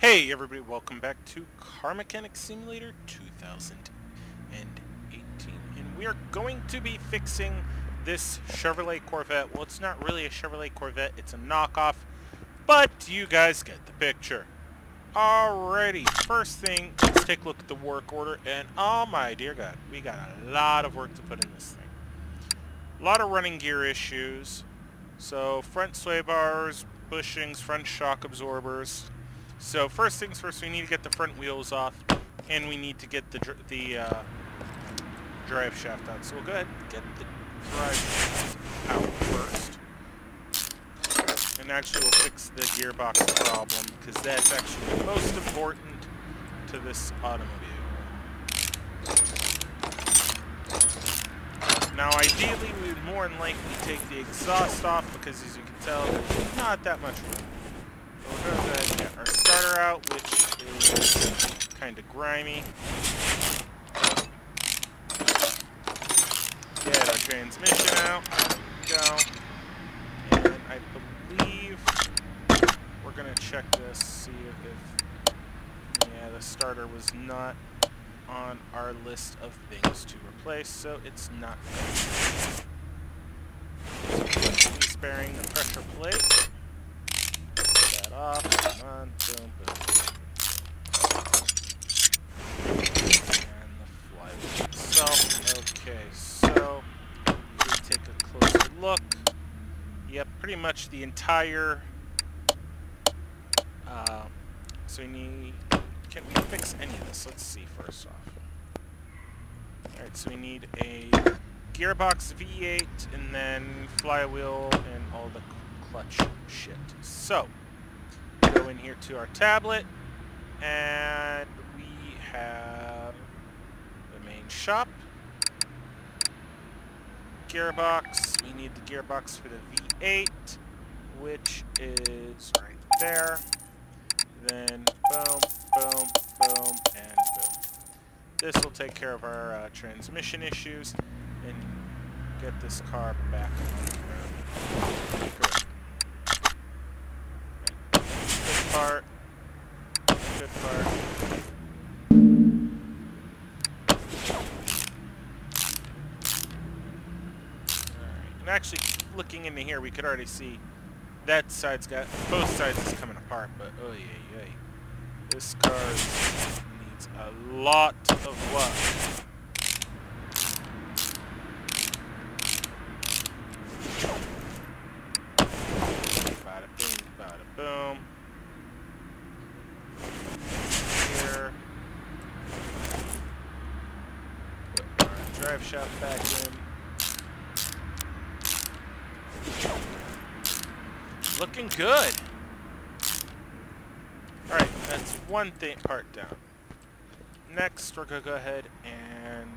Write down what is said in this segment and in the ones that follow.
Hey everybody, welcome back to Car Mechanic Simulator 2018. And we are going to be fixing this Chevrolet Corvette. Well, it's not really a Chevrolet Corvette, it's a knockoff. But you guys get the picture. Alrighty, first thing, let's take a look at the work order. And oh my dear god, we got a lot of work to put in this thing. A lot of running gear issues. So front sway bars, bushings, front shock absorbers, so first things first, we need to get the front wheels off, and we need to get the the uh, drive shaft out. So we'll go ahead and get the drive shaft out first. And actually we'll fix the gearbox problem, because that's actually most important to this automobile. Now ideally we would more than likely take the exhaust off, because as you can tell, there's not that much room. Get our starter out, which is kind of grimy. Get our transmission out. Go. And I believe we're going to check this, see if, yeah, the starter was not on our list of things to replace, so it's not sparing the pressure plate off. Come on, boom, boom. And the flywheel itself. Okay, so we take a look. Yep, pretty much the entire. Uh, so we need. Can we fix any of this? Let's see first off. Alright, so we need a gearbox V8 and then flywheel and all the clutch shit. So, go in here to our tablet and we have the main shop gearbox we need the gearbox for the V8 which is right there then boom boom boom and boom this will take care of our uh, transmission issues and get this car back on the road. Good. part. Actually, looking into here, we could already see that side's got both sides is coming apart. But oh yeah, yeah, this car needs a lot of luck. drive back in. Looking good. Alright, that's one thing part down. Next, we're going to go ahead and...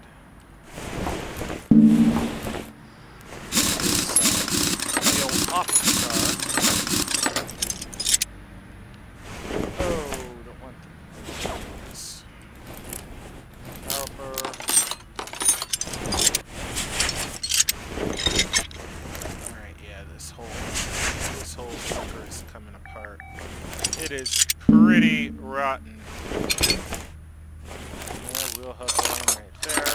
Wheel off of It is pretty rotten. Yeah, wheel hub right there.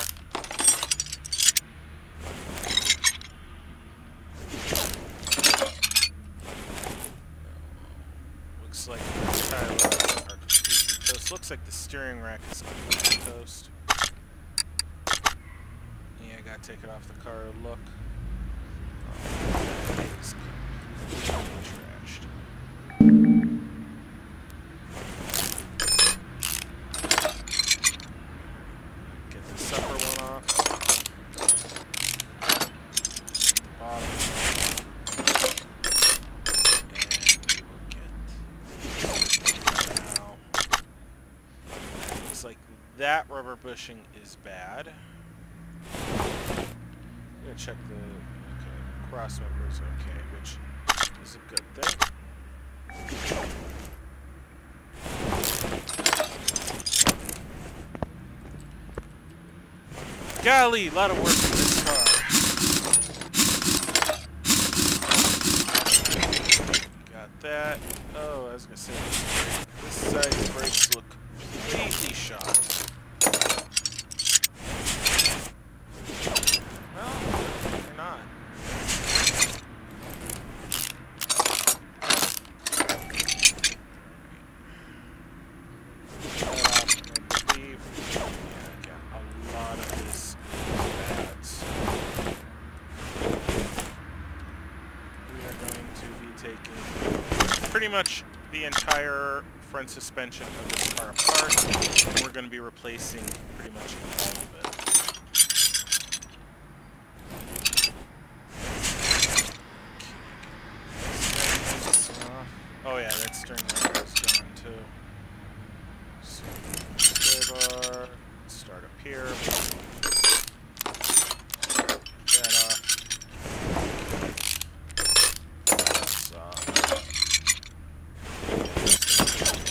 Looks like the tire are completely toast. Looks like the steering rack is toast. Yeah, I gotta take it off the car. Look. Oh, that rubber bushing is bad. I'm gonna check the okay, cross members okay, which is a good thing. Golly, a lot of work in this car. Got that. Oh, I was gonna say this side's brakes look completely shot. No, they're not. Shut up, I believe. Yeah, got a lot of this bads. We are going to be taking pretty much the entire front suspension of this car apart, and we're going to be replacing pretty much all of it. Oh yeah, that steering wheel is gone too. So, sway bar, start up here. That off. That's off.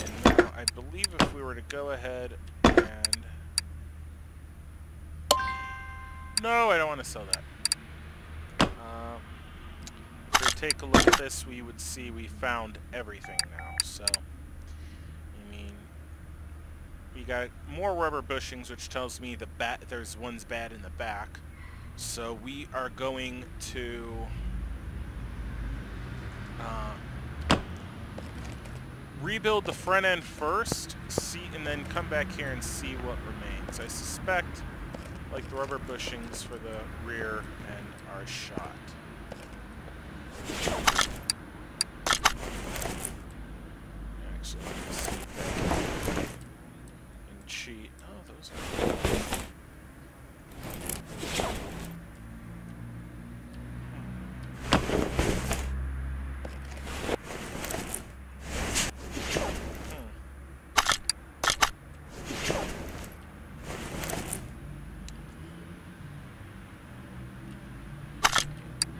And now I believe if we were to go ahead and... No, I don't want to sell that. Um, if we take a look at this, we would see we found everything now. So, I mean, we got more rubber bushings, which tells me the bat there's one's bad in the back. So we are going to uh, rebuild the front end first, see, and then come back here and see what remains. I suspect, like the rubber bushings for the rear end are shot. Actually, let me see if I can and cheat. Oh, those are.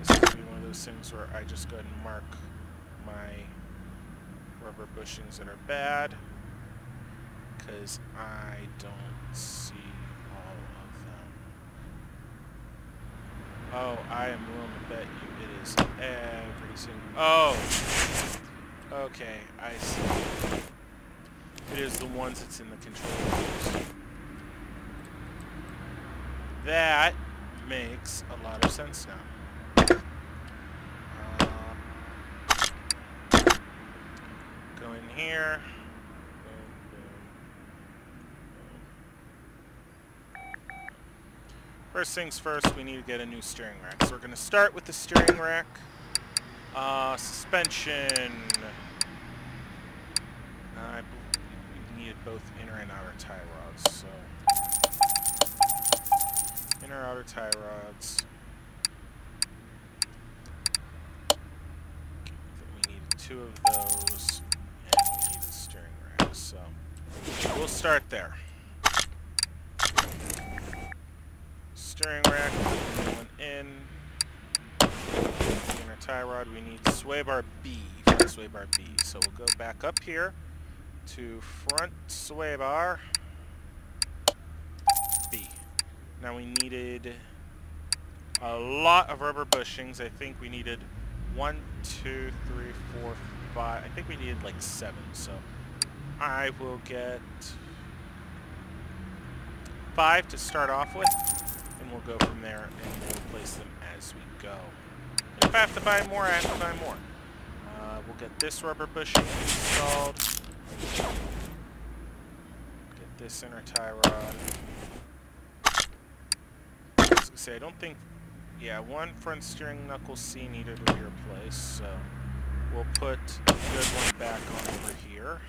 This would be one of those things where I just go ahead and mark my rubber bushings that are bad because I don't see all of them. Oh, I am willing to bet you it is every single... Oh! Okay, I see. It is the ones that's in the control controllers. That makes a lot of sense now. Uh, go in here. First things first, we need to get a new steering rack. So we're going to start with the steering rack. Uh, suspension. I believe we needed both inner and outer tie rods. So inner outer tie rods. We needed two of those, and we needed steering racks. So we'll start there. Steering rack, one in. Inner tie rod, we need sway bar B, sway bar B. So we'll go back up here to front sway bar B. Now we needed a lot of rubber bushings. I think we needed one, two, three, four, five. I think we needed like seven. So I will get five to start off with, and we'll go from there, and we'll replace them as we go. If I have to buy more, I have to buy more. Uh, we'll get this rubber bushing installed. Get this inner tie rod. I say, I don't think... Yeah, one front steering knuckle C needed to be replaced, so we'll put a good one back on over here.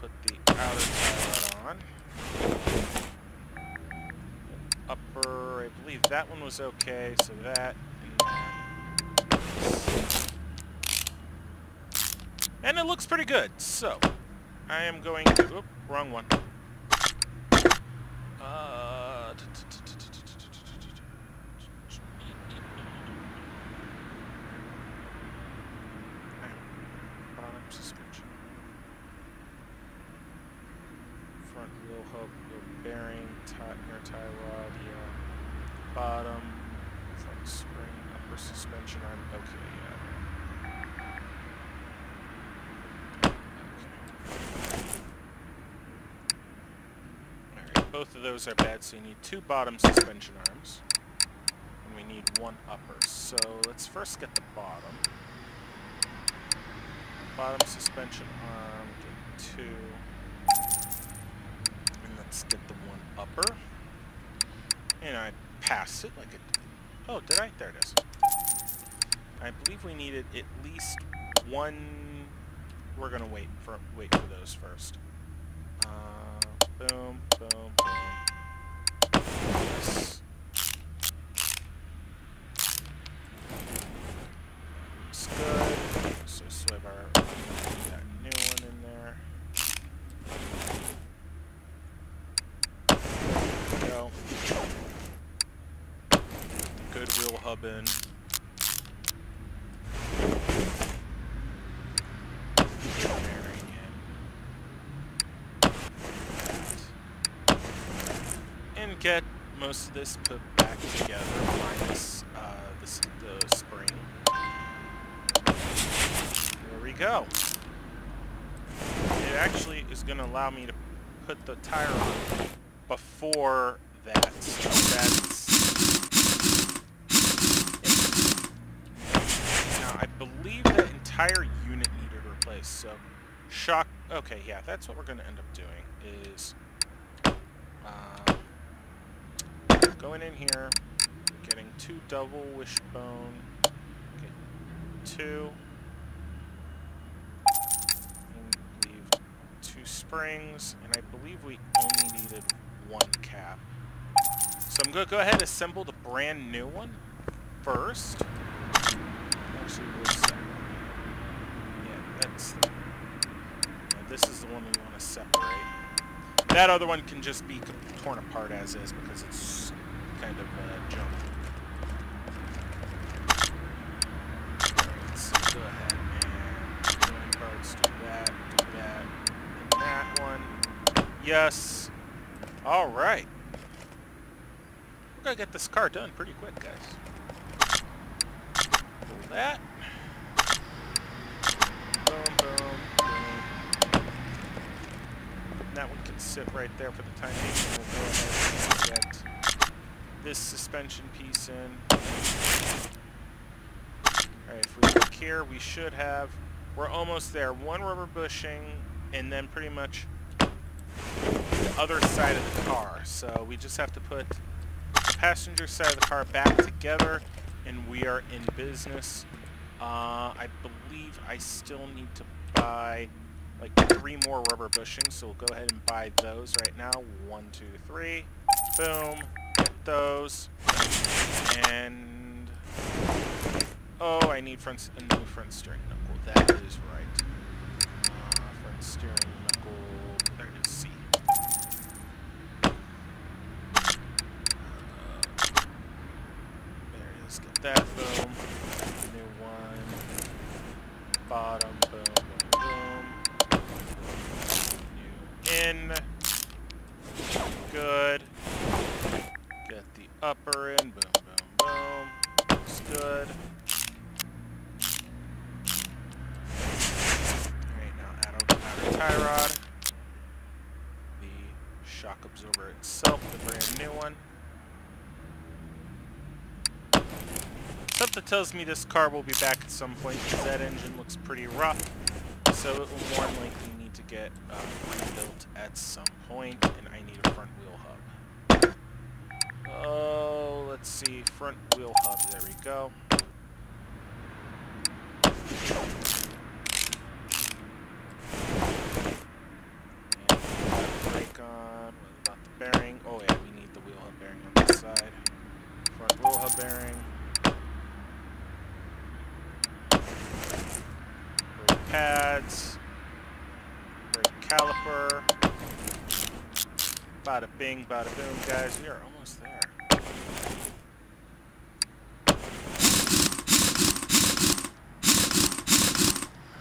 Put the outer rod on. Upper, I believe that one was okay, so that and. And it looks pretty good, so I am going to... Oop, wrong one. Uh, you'll hook your bearing, your tie rod, the um, bottom, front spring, upper suspension arm. Okay, yeah. Both of those are bad, so you need two bottom suspension arms, and we need one upper. So let's first get the bottom. Bottom suspension arm, get two. Get the one upper. And I pass it like it... Oh, did I? There it is. I believe we needed at least one... We're gonna wait for wait for those first. Uh, boom, boom, boom. Yes. Looks good. So Swiver, that new one in there. There we go. Good wheel hub in. And get most of this put back together minus uh, this, the spring. There we go. It actually is going to allow me to put the tire on before that. So that's... Now, I believe that entire unit needed replaced, so... Shock... Okay, yeah, that's what we're going to end up doing, is... Uh, going in here, getting two double wishbone, get two, and leave two springs, and I believe we only needed one cap. So I'm going to go ahead and assemble the brand new one first. Actually, where's Yeah, that's... this is the one we want to separate. That other one can just be torn apart as is because it's kind of uh, junk. So go ahead and join parts, do that, do that, and that one. Yes. Alright. We're gonna get this car done pretty quick, guys. Pull that. That one can sit right there for the time being. We'll go ahead and get this suspension piece in. Alright, if we look here, we should have... We're almost there. One rubber bushing, and then pretty much the other side of the car. So we just have to put the passenger side of the car back together, and we are in business. Uh, I believe I still need to buy like three more rubber bushings, so we'll go ahead and buy those right now. One, two, three. Boom. Get those. And... Oh, I need front, a new front steering knuckle. That is right. Uh, front steering knuckle... There it is, C. Uh, there it is. Get that. Boom. Good. Get the upper in. Boom, boom, boom. Looks good. Alright, now add a, add tie rod. The shock absorber itself, the brand new one. Something tells me this car will be back at some point because that engine looks pretty rough. So it will more likely need to get uh, rebuilt at some point, and front wheel hub. Oh, let's see, front wheel hub, there we go. And brake on, what about the bearing? Oh yeah, we need the wheel hub bearing on this side. Front wheel hub bearing. brake pads, brake caliper. Bada bing, bada boom, guys. We are almost there.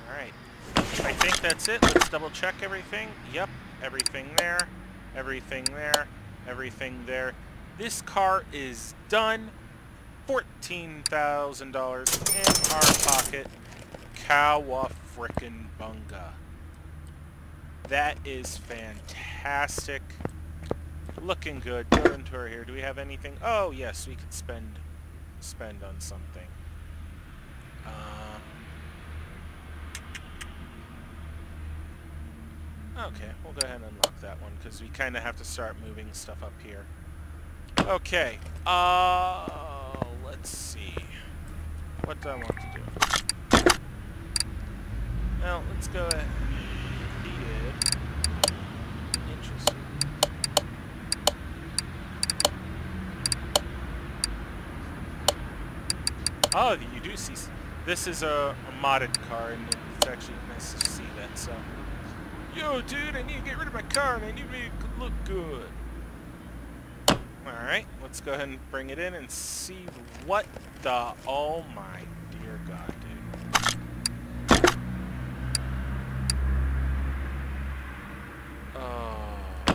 Alright. I think that's it. Let's double check everything. Yep, everything there, everything there, everything there. This car is done. $14,000 in our pocket. Kawa frickin' bunga. That is fantastic. Looking good. Go into our here. Do we have anything? Oh, yes, we could spend spend on something. Um, okay, we'll go ahead and unlock that one because we kind of have to start moving stuff up here. Okay, uh, let's see. What do I want to do? Well, let's go ahead. Oh, you do see. This is a, a modded car, and it's actually nice to see that. So, yo, dude, I need to get rid of my car, and I need to make it look good. All right, let's go ahead and bring it in and see what the. Oh my dear God, dude. Oh, you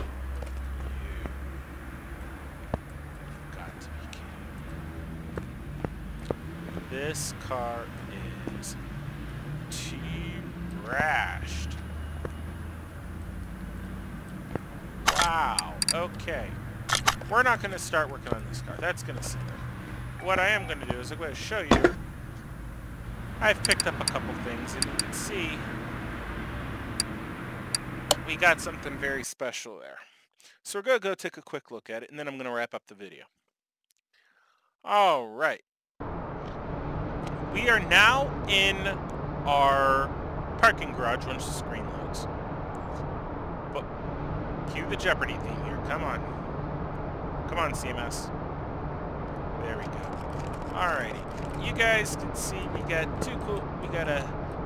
got to be kidding. This car is trashed. Wow. Okay. We're not going to start working on this car. That's going to sit. What I am going to do is I'm going to show you. I've picked up a couple things, and you can see we got something very special there. So we're going to go take a quick look at it, and then I'm going to wrap up the video. All right. We are now in our parking garage once the screen loads. But cue the Jeopardy theme here. Come on. Come on, CMS. There we go. Alrighty. You guys can see we got two cool... We got a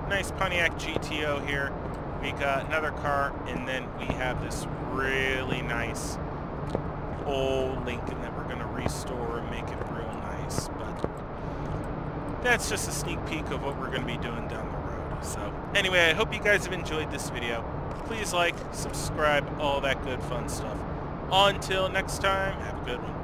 nice Pontiac GTO here. We got another car, and then we have this really nice old Lincoln that we're going to restore and make it that's just a sneak peek of what we're going to be doing down the road. So anyway, I hope you guys have enjoyed this video. Please like, subscribe, all that good fun stuff. Until next time, have a good one.